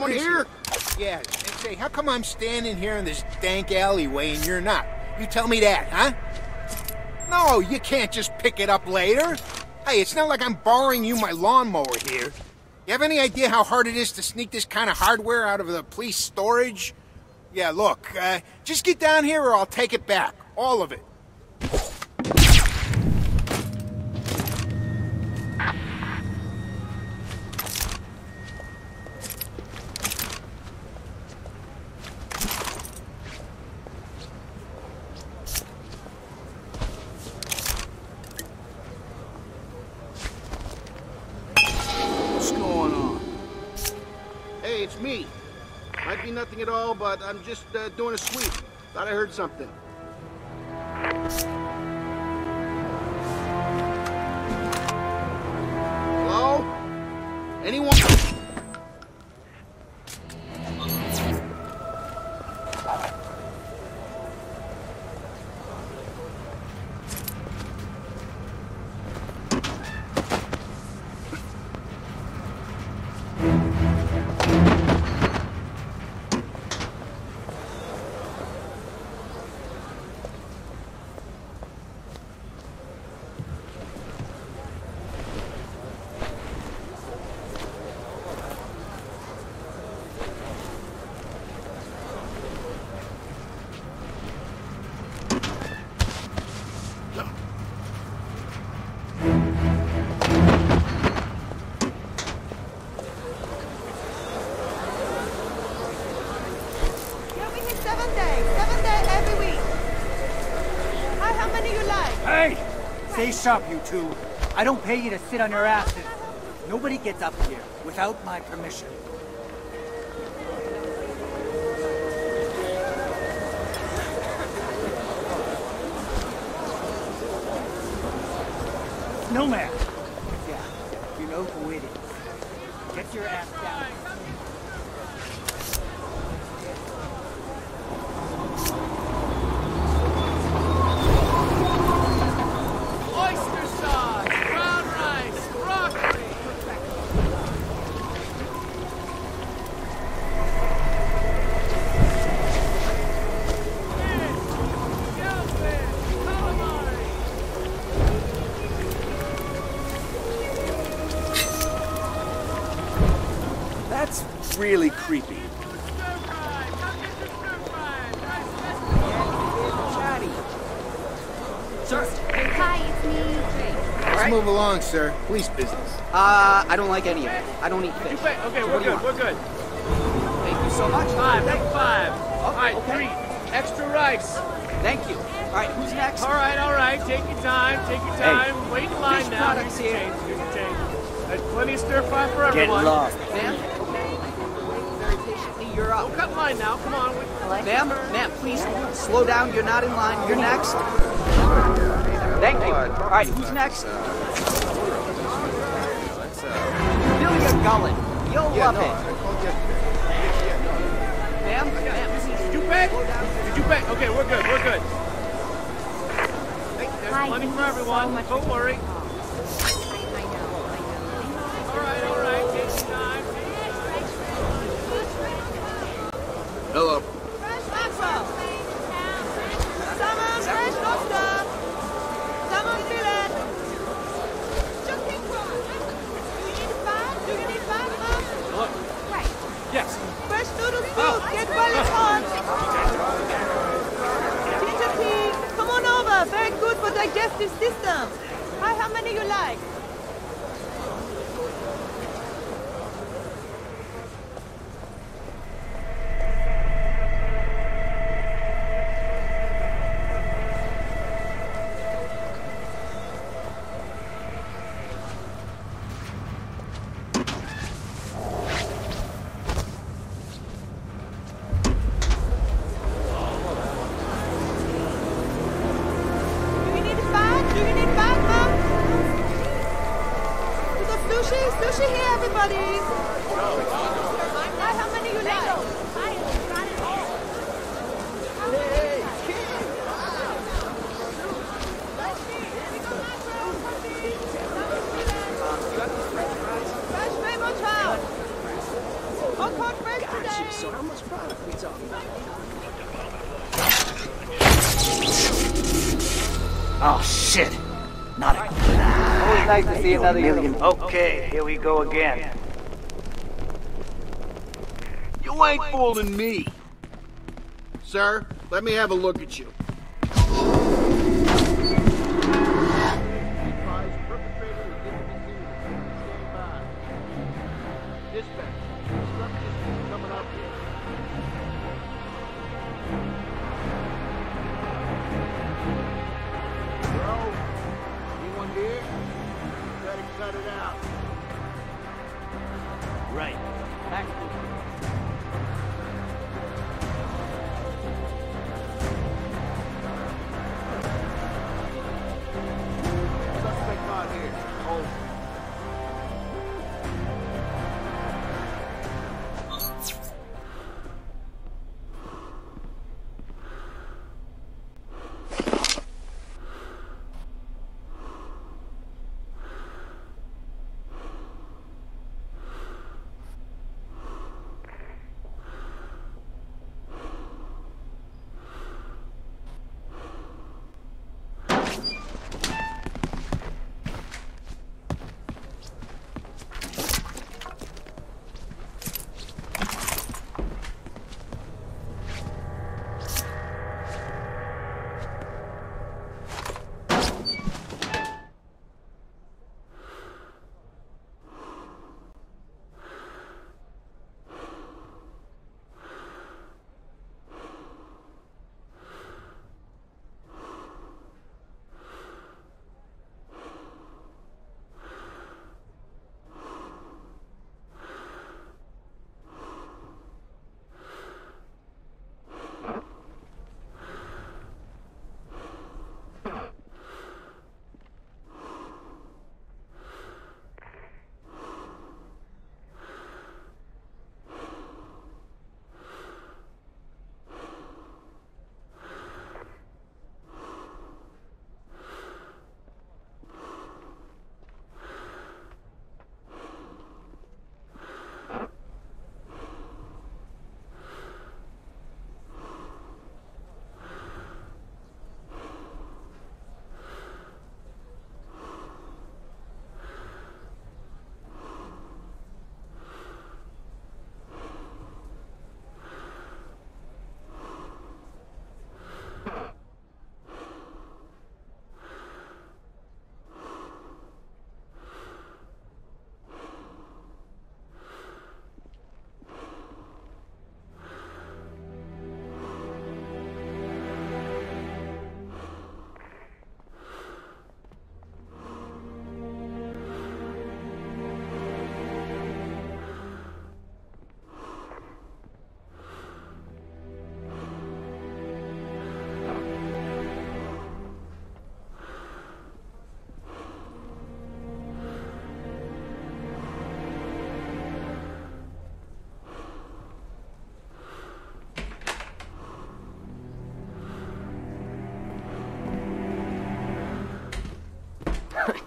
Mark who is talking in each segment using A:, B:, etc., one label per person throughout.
A: someone here? Yeah, and say, how come I'm standing here in this dank alleyway and you're not? You tell me that, huh? No, you can't just pick it up later. Hey, it's not like I'm borrowing you my lawnmower here. You have any idea how hard it is to sneak this kind of hardware out of the police storage? Yeah, look, uh, just get down here or I'll take it back. All of it. But I'm just uh, doing a sweep. Thought I heard something.
B: Seven days. Seven days every week. Hi, how many you like?
C: Hey! Stay sharp, you two. I don't pay you to sit on your asses. Nobody gets up here without my permission. Snowman! Yeah, you know who it is. Get your ass
A: Let's move along, sir. Police business.
D: uh, I don't like any of it. I don't eat fish.
E: Okay, okay,
D: So
E: we're
D: what do you
E: good, we're good.
D: Thank you so much.
E: Five, take five.
D: Oh,
E: All right,
D: okay.
E: three. Extra rice.
D: Thank you. All right, who's next?
E: All right, all right. Take your time, take your time. Wait in line
D: fish
E: now.
D: products here.
E: change, here's your change. There's plenty of stir fry for
C: Get
E: everyone.
C: lost.
D: Ma'am? Okay. Very patiently, you're up.
E: Don't cut line now. Come on. We-
D: Ma'am, ma'am, please slow down. You're not in line. You're next. Thank you. All right, who's next? Gullet. You'll love it. Ma'am, ma'am,
E: Did you pay? Did you pay? Okay, we're good. We're good. Hey, there's
B: Hi,
E: plenty for everyone.
B: so.
E: Don't worry. All
B: caught fresh today.
F: So how much product we talking about?
C: Oh, shit. Not a...
G: Always nice to see another
C: million. Okay, here we go again.
F: You ain't fooling me.
H: Sir, let me have a look at you.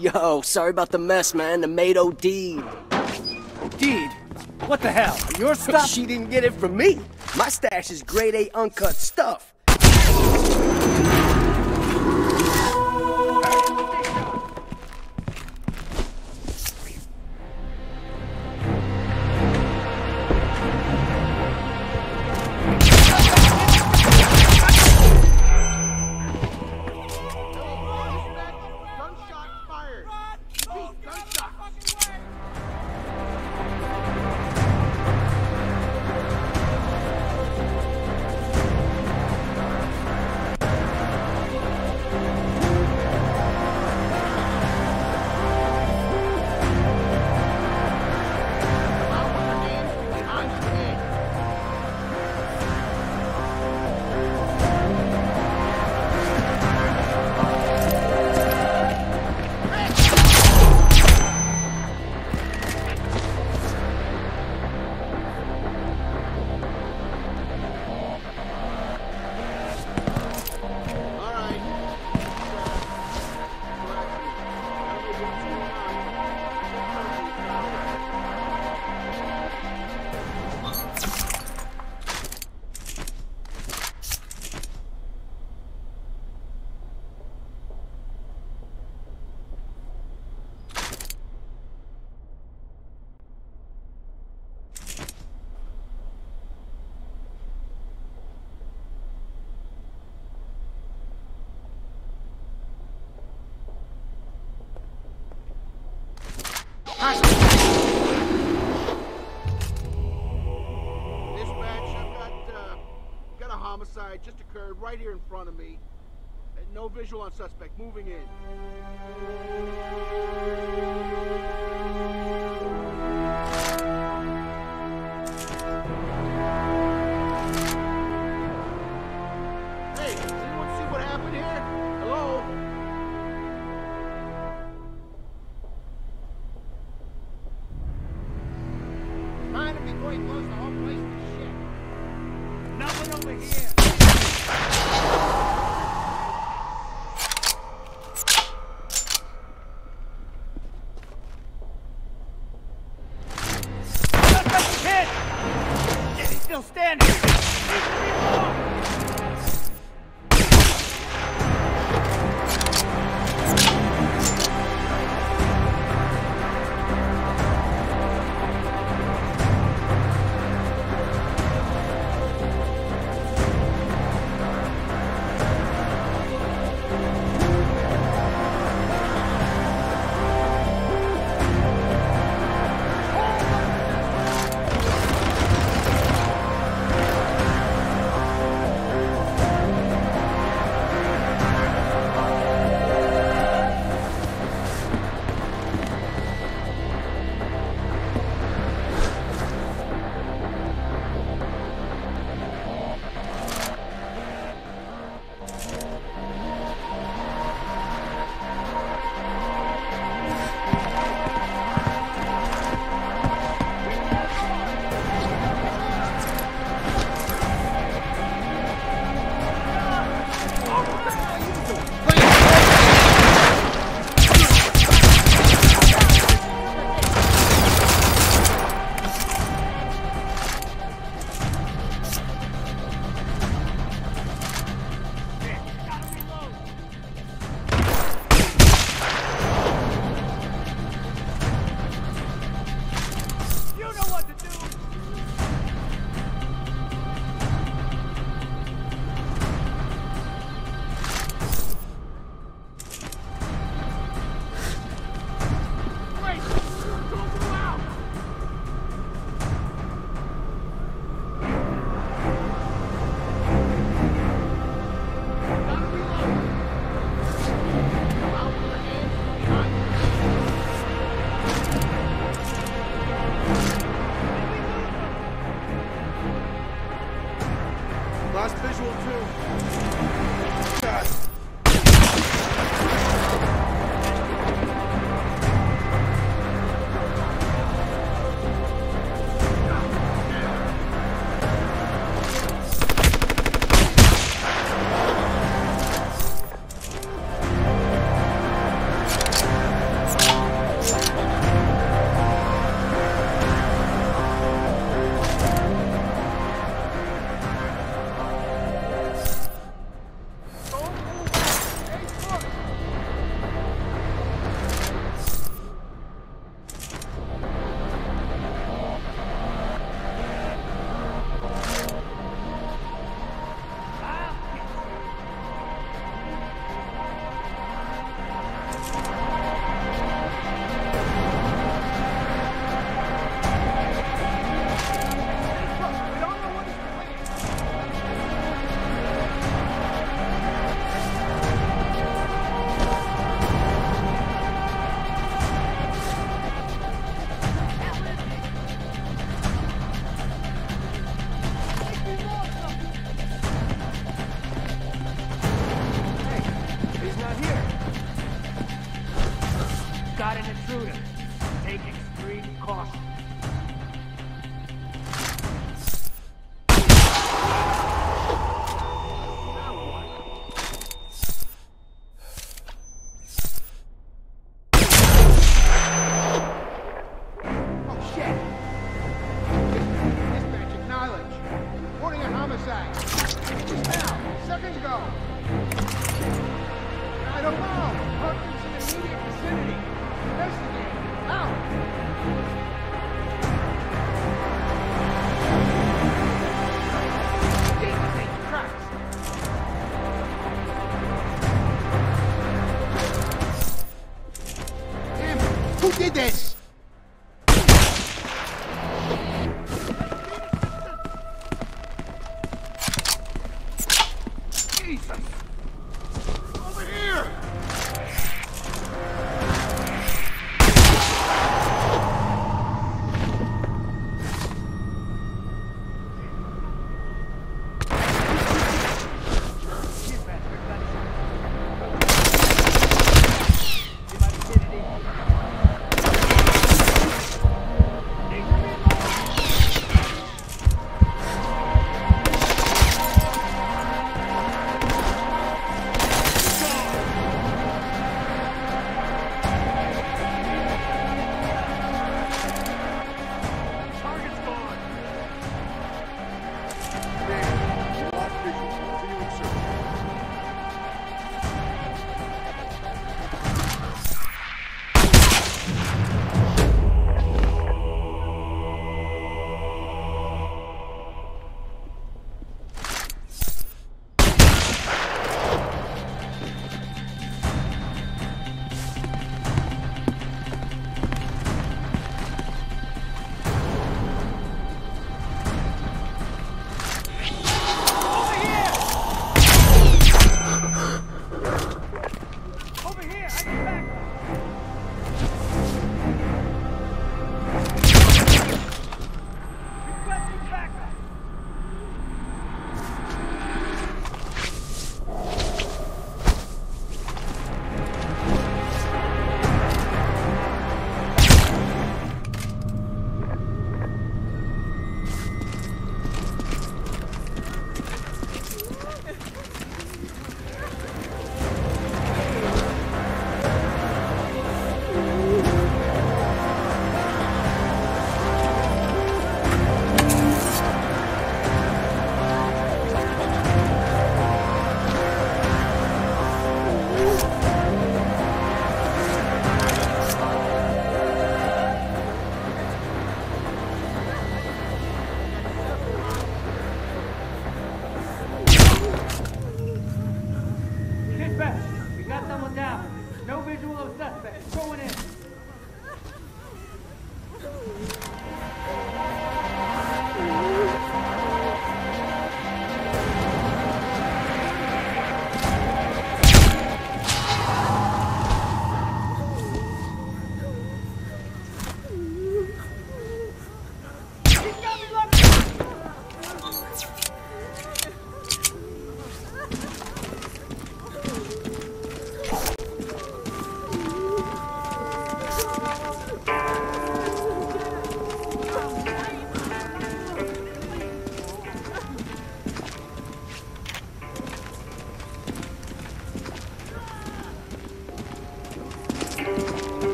I: Yo, sorry about the mess, man. The maid OD'd.
C: Deed, what the hell? Your stuff?
I: She didn't get it from me. My stash is grade A uncut stuff.
H: i've uh, got a homicide just occurred right here in front of me. And no visual on suspect. Moving in.
A: Shooter. Take extreme caution.
J: We got someone down. No visual of suspects. Going in.